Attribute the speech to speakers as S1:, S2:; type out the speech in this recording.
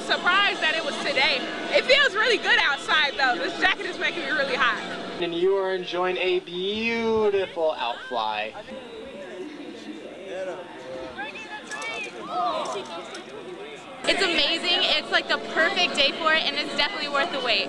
S1: was surprised that it was today. It feels really good outside though. This jacket is making me really hot.
S2: And you are enjoying a beautiful outfly.
S3: It's amazing. It's like the perfect day for it, and it's definitely worth the wait.